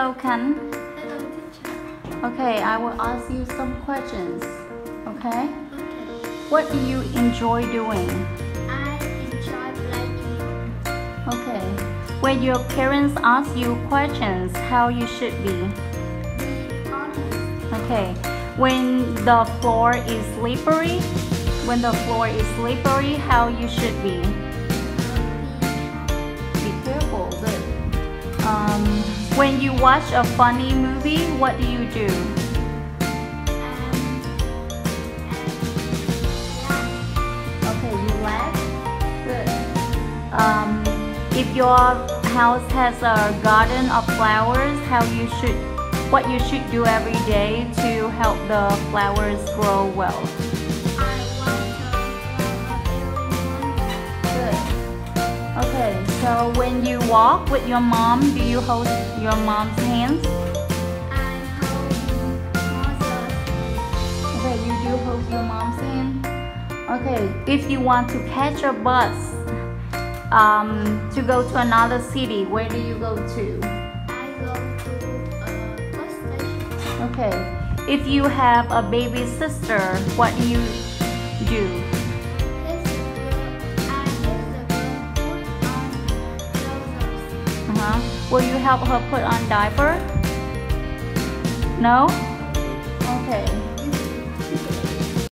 Hello, Ken. Hello, teacher. Okay, I will ask you some questions. Okay? Okay. What do you enjoy doing? I enjoy playing. Okay. When your parents ask you questions, how you should be? Be honest. Okay. When the floor is slippery, when the floor is slippery, how you should be? When you watch a funny movie, what do you do? Okay, you laugh. Good. Um, if your house has a garden of flowers, how you should, what you should do every day to help the flowers grow well. So when you walk with your mom, do you hold your mom's hands? Okay, you do hold your mom's hand. Okay, if you want to catch a bus um, to go to another city, where do you go to? I go to a bus station. Okay, if you have a baby sister, what do you do? Will you help her put on diaper? No? Okay.